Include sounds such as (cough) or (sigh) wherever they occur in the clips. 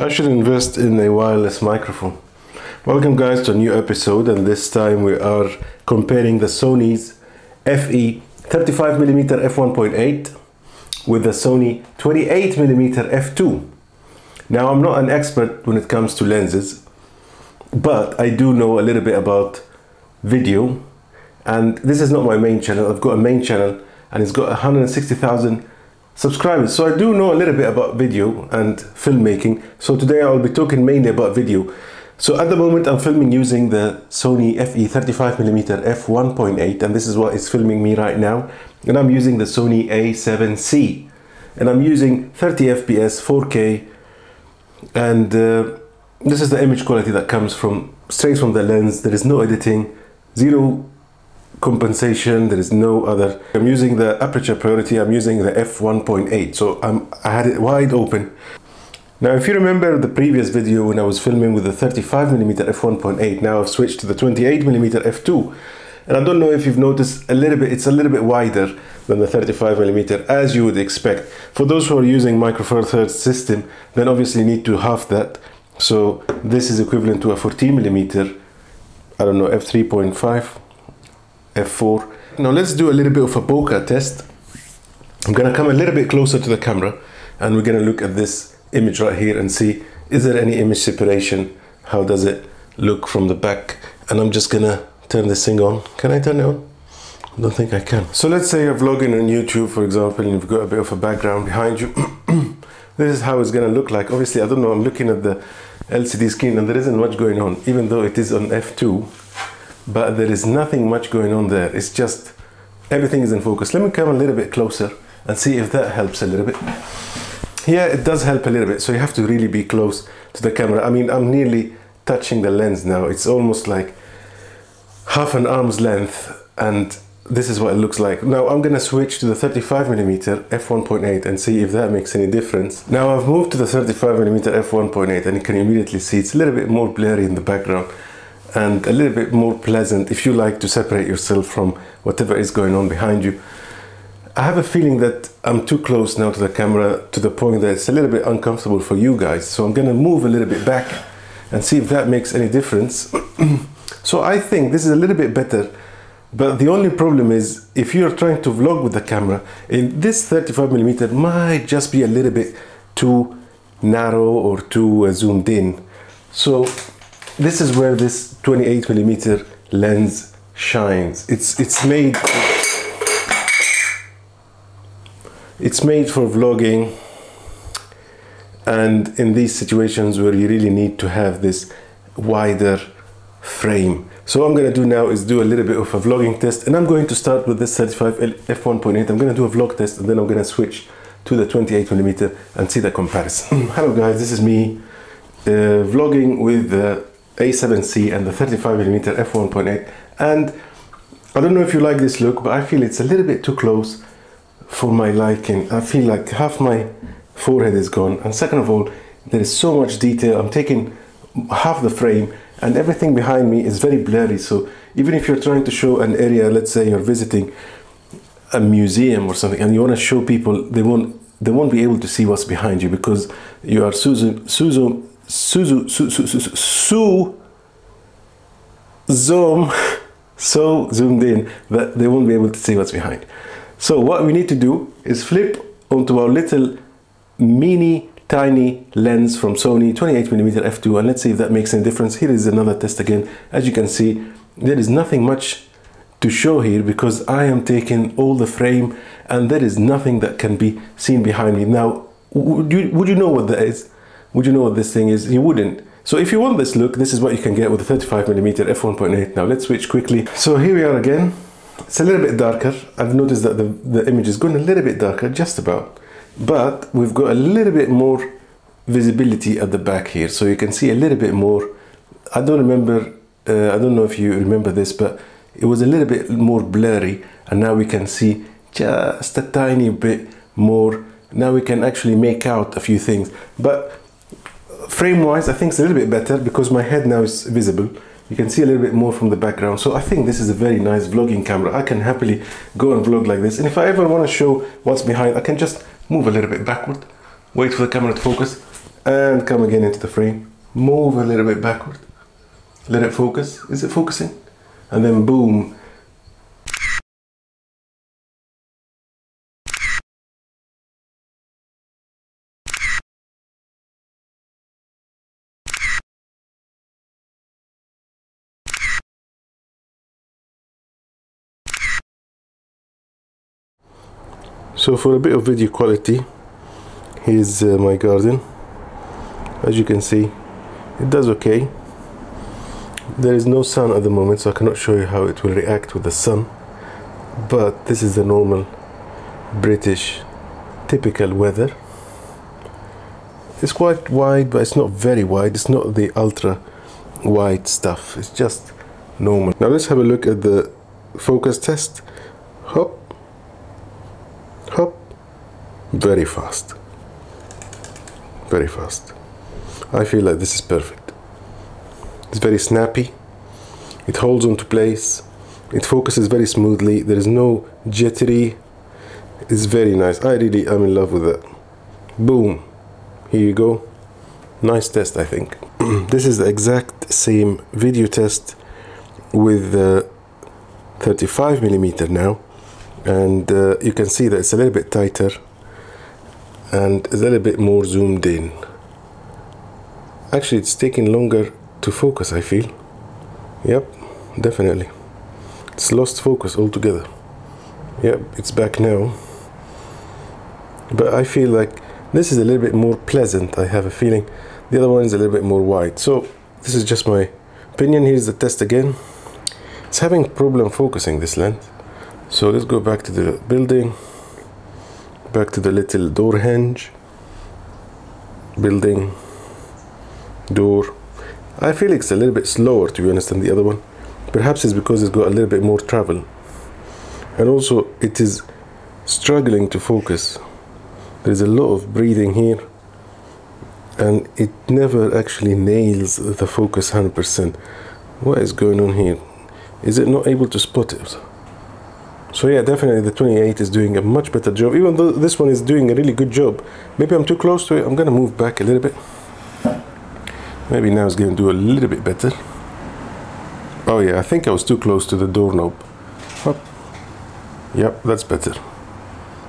I should invest in a wireless microphone. Welcome guys to a new episode and this time we are comparing the Sony's FE 35mm f1.8 with the Sony 28mm f2. Now I'm not an expert when it comes to lenses but I do know a little bit about video and this is not my main channel. I've got a main channel and it's got 160,000 subscribers. So I do know a little bit about video and filmmaking. So today I'll be talking mainly about video. So at the moment I'm filming using the Sony FE 35mm f1.8 and this is what is filming me right now. And I'm using the Sony a7C and I'm using 30 FPS 4K and uh, this is the image quality that comes from straight from the lens. There is no editing, zero compensation there is no other. I'm using the aperture priority i'm using the f1.8 so i'm i had it wide open. Now if you remember the previous video when i was filming with the 35mm f1.8 now i've switched to the 28mm f2 and i don't know if you've noticed a little bit it's a little bit wider than the 35mm as you would expect. For those who are using micro four thirds system then obviously need to half that. So this is equivalent to a 14mm i don't know f3.5 f4 now let's do a little bit of a bokeh test. I'm gonna come a little bit closer to the camera and we're gonna look at this image right here and see is there any image separation? How does it look from the back? And i'm just gonna turn this thing on. Can i turn it on? I don't think I can. So let's say you're vlogging on YouTube, for example, and you've got a bit of a background behind you. (clears throat) this is how it's gonna look like. Obviously, I don't know, I'm looking at the LCD screen and there isn't much going on, even though it is on F2 but there is nothing much going on there. It's just everything is in focus. Let me come a little bit closer and see if that helps a little bit. Yeah, it does help a little bit. So you have to really be close to the camera. I mean, I'm nearly touching the lens now. It's almost like half an arm's length and this is what it looks like. Now I'm gonna switch to the 35mm f1.8 and see if that makes any difference. Now I've moved to the 35mm f1.8 and you can immediately see it's a little bit more blurry in the background and a little bit more pleasant if you like to separate yourself from whatever is going on behind you. I have a feeling that I'm too close now to the camera to the point that it's a little bit uncomfortable for you guys. So I'm gonna move a little bit back and see if that makes any difference. (clears throat) so I think this is a little bit better, but the only problem is if you're trying to vlog with the camera, in this 35 millimeter might just be a little bit too narrow or too uh, zoomed in. So this is where this 28 millimeter lens shines. It's it's made it's made for vlogging and in these situations where you really need to have this wider frame. So what I'm gonna do now is do a little bit of a vlogging test and I'm going to start with this 35 f1.8. I'm gonna do a vlog test and then I'm gonna switch to the 28 millimeter and see the comparison. (laughs) Hello guys, this is me uh, vlogging with the a7C and the 35mm f1.8 and I don't know if you like this look but I feel it's a little bit too close for my liking. I feel like half my forehead is gone and second of all there is so much detail. I'm taking half the frame and everything behind me is very blurry so even if you're trying to show an area let's say you're visiting a museum or something and you want to show people they won't they won't be able to see what's behind you because you are Suzu, Suzu Suzu, su, su, su, su, zoom, (laughs) so zoomed in that they won't be able to see what's behind. So what we need to do is flip onto our little mini tiny lens from Sony 28mm f2 and let's see if that makes any difference. Here is another test again. As you can see, there is nothing much to show here because I am taking all the frame and there is nothing that can be seen behind me. Now, would you, would you know what that is? Would you know what this thing is? You wouldn't. So if you want this look, this is what you can get with a 35mm f1.8. Now let's switch quickly. So here we are again. It's a little bit darker. I've noticed that the, the image is going a little bit darker, just about. But we've got a little bit more visibility at the back here. So you can see a little bit more. I don't remember, uh, I don't know if you remember this, but it was a little bit more blurry. And now we can see just a tiny bit more. Now we can actually make out a few things. But frame wise I think it's a little bit better because my head now is visible you can see a little bit more from the background so I think this is a very nice vlogging camera I can happily go and vlog like this and if I ever want to show what's behind I can just move a little bit backward wait for the camera to focus and come again into the frame. Move a little bit backward. Let it focus. Is it focusing? And then boom. So for a bit of video quality, here's uh, my garden. As you can see, it does okay. There is no sun at the moment, so I cannot show you how it will react with the sun. But this is the normal British typical weather. It's quite wide, but it's not very wide. It's not the ultra wide stuff. It's just normal. Now let's have a look at the focus test. Hop, hop, very fast, very fast. I feel like this is perfect. It's very snappy. It holds onto place. It focuses very smoothly. There is no jittery. It's very nice. I really am in love with it. Boom. Here you go. Nice test, I think. (clears throat) this is the exact same video test with the 35 millimeter now and uh, you can see that it's a little bit tighter and it's a little bit more zoomed in. Actually it's taking longer to focus I feel. Yep definitely. It's lost focus altogether. Yep it's back now. But I feel like this is a little bit more pleasant I have a feeling. The other one is a little bit more wide. So this is just my opinion. Here's the test again. It's having problem focusing this lens so let's go back to the building back to the little door hinge building door. I feel it's a little bit slower to be honest than the other one. Perhaps it's because it's got a little bit more travel. And also it is struggling to focus. There's a lot of breathing here and it never actually nails the focus 100% what is going on here? Is it not able to spot it so yeah definitely the 28 is doing a much better job. Even though this one is doing a really good job. Maybe I'm too close to it. I'm gonna move back a little bit. Maybe now it's gonna do a little bit better. Oh yeah I think I was too close to the doorknob. Yep that's better.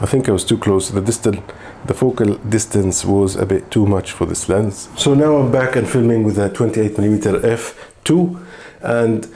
I think I was too close the distant the focal distance was a bit too much for this lens. So now I'm back and filming with a 28mm f2 and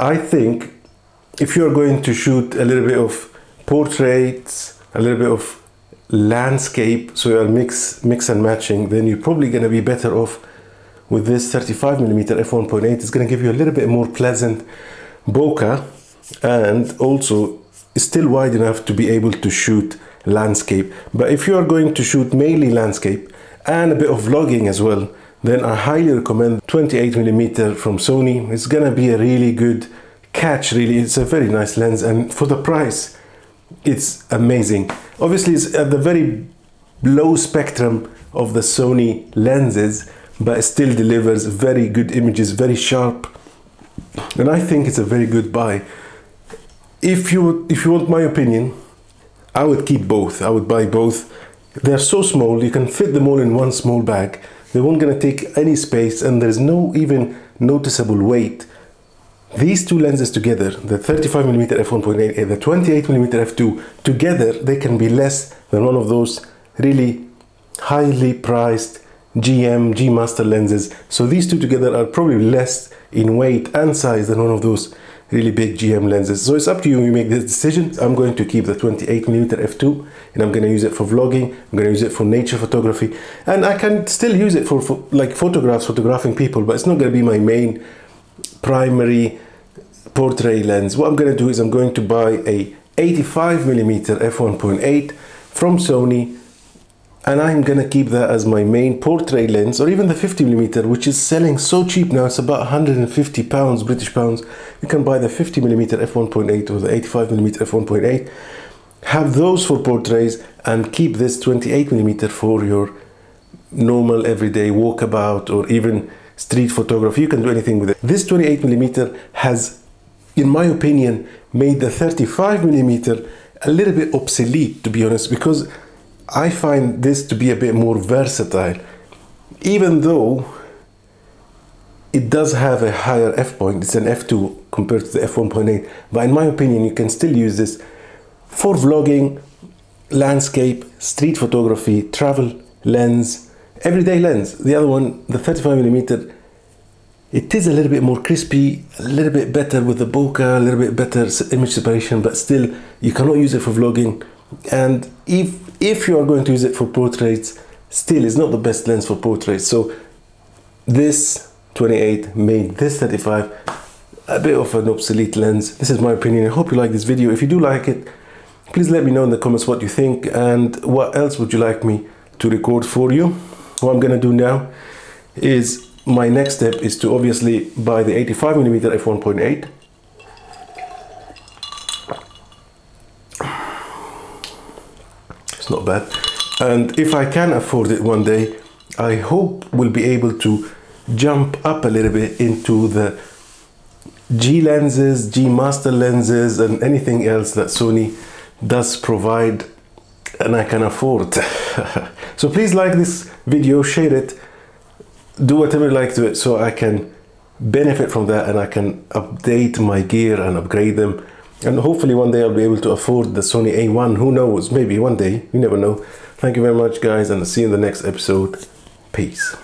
I think if you're going to shoot a little bit of portraits, a little bit of landscape, so you're mix, mix and matching, then you're probably going to be better off with this 35mm f1.8. It's going to give you a little bit more pleasant bokeh and also still wide enough to be able to shoot landscape. But if you are going to shoot mainly landscape and a bit of vlogging as well, then I highly recommend 28mm from Sony. It's gonna be a really good catch really. It's a very nice lens and for the price it's amazing. Obviously it's at the very low spectrum of the Sony lenses but it still delivers very good images very sharp. And I think it's a very good buy. If you if you want my opinion I would keep both. I would buy both. They're so small you can fit them all in one small bag. They won't gonna take any space and there's no even noticeable weight these two lenses together, the 35mm f1.8 and the 28mm f2, together they can be less than one of those really highly priced GM, G Master lenses. So these two together are probably less in weight and size than one of those really big GM lenses. So it's up to you, you make this decision. I'm going to keep the 28mm f2 and I'm going to use it for vlogging, I'm going to use it for nature photography and I can still use it for, for like photographs, photographing people, but it's not going to be my main primary portrait lens what I'm going to do is I'm going to buy a 85mm f1.8 from Sony and I'm gonna keep that as my main portrait lens or even the 50mm which is selling so cheap now it's about 150 pounds British pounds you can buy the 50mm f1.8 or the 85mm f1.8 have those for portraits and keep this 28mm for your normal everyday walkabout or even street photography. You can do anything with it. This 28 millimeter has, in my opinion, made the 35 millimeter a little bit obsolete, to be honest, because I find this to be a bit more versatile. even though it does have a higher f point, it's an f2 compared to the f1.8, but in my opinion, you can still use this for vlogging, landscape, street photography, travel lens, everyday lens. The other one, the 35 millimeter, it is a little bit more crispy, a little bit better with the bokeh, a little bit better image separation, but still you cannot use it for vlogging. And if if you are going to use it for portraits, still it's not the best lens for portraits. So this 28 made this 35 a bit of an obsolete lens. This is my opinion. I hope you like this video. If you do like it, please let me know in the comments what you think and what else would you like me to record for you. What I'm gonna do now is my next step is to obviously buy the 85mm f1.8 it's not bad and if I can afford it one day I hope we'll be able to jump up a little bit into the G lenses, G master lenses and anything else that Sony does provide and I can afford. (laughs) so please like this video, share it, do whatever you like to it so I can benefit from that and I can update my gear and upgrade them. And hopefully one day I'll be able to afford the Sony A1. Who knows? Maybe one day. You never know. Thank you very much guys and I'll see you in the next episode. Peace.